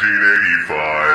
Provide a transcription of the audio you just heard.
1985.